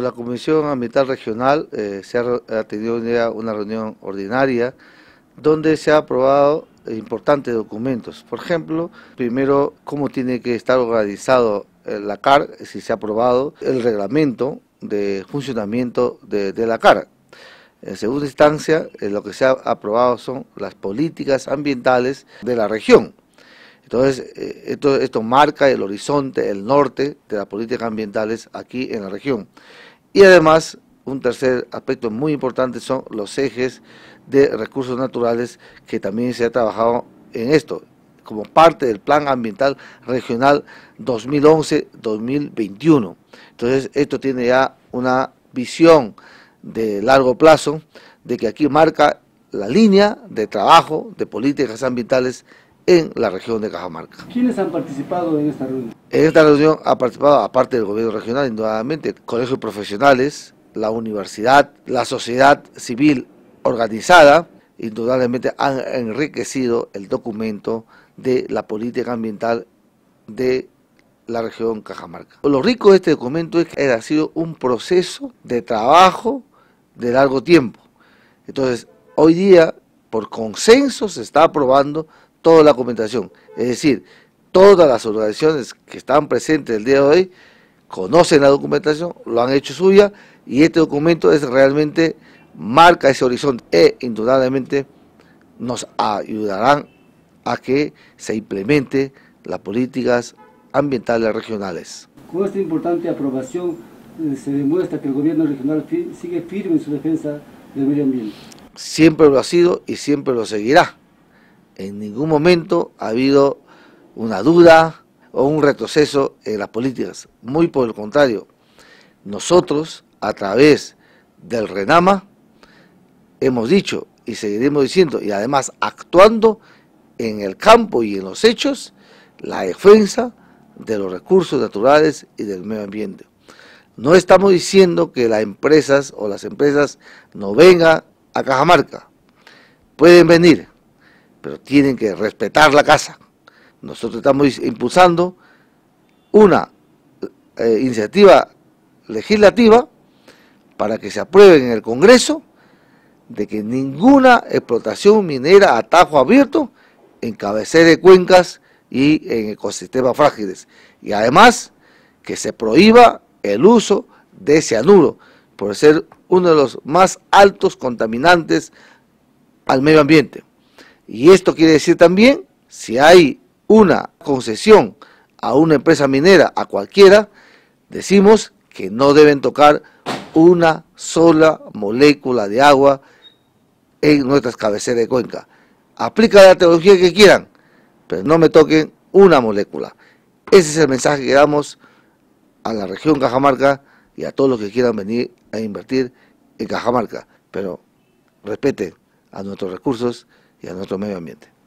La Comisión Ambiental Regional eh, se ha, tenido una reunión ordinaria donde se ha aprobado importantes documentos. Por ejemplo, primero, cómo tiene que estar organizado eh, la CAR, si se ha aprobado el reglamento de funcionamiento de, la CAR. En segunda instancia, eh, lo que se ha aprobado son las políticas ambientales de la región. Entonces, esto, esto marca el horizonte, el norte de las políticas ambientales aquí en la región. Y además, un tercer aspecto muy importante son los ejes de recursos naturales que también se ha trabajado en esto, como parte del Plan Ambiental Regional 2011-2021. Entonces, esto tiene ya una visión de largo plazo de que aquí marca la línea de trabajo de políticas ambientales en la región de Cajamarca. ¿Quiénes han participado en esta reunión? En esta reunión ha participado, aparte del gobierno regional, indudablemente, colegios profesionales, la universidad, la sociedad civil organizada, indudablemente han enriquecido el documento de la política ambiental de la región Cajamarca. Lo rico de este documento es que ha sido un proceso de trabajo de largo tiempo. Entonces, hoy día, por consenso, se está aprobando toda la documentación. Es decir, todas las organizaciones que están presentes el día de hoy conocen la documentación, lo han hecho suya y este documento es realmente marca ese horizonte e indudablemente nos ayudarán a que se implemente las políticas ambientales regionales. Con esta importante aprobación eh, se demuestra que el gobierno regional sigue firme en su defensa del medio ambiente. Siempre lo ha sido y siempre lo seguirá en ningún momento ha habido una duda o un retroceso en las políticas. Muy por el contrario, nosotros a través del RENAMA hemos dicho y seguiremos diciendo y además actuando en el campo y en los hechos la defensa de los recursos naturales y del medio ambiente. No estamos diciendo que las empresas o las empresas no vengan a Cajamarca. Pueden venir, pero tienen que respetar la casa. Nosotros estamos impulsando una eh, iniciativa legislativa para que se apruebe en el Congreso de que ninguna explotación minera a tajo abierto en cabecera de cuencas y en ecosistemas frágiles. Y además que se prohíba el uso de cianuro por ser uno de los más altos contaminantes al medio ambiente. Y esto quiere decir también, si hay una concesión a una empresa minera, a cualquiera, decimos que no deben tocar una sola molécula de agua en nuestras cabeceras de cuenca. Aplica la tecnología que quieran, pero no me toquen una molécula. Ese es el mensaje que damos a la región Cajamarca y a todos los que quieran venir a invertir en Cajamarca. Pero respeten a nuestros recursos y a nuestro medio ambiente.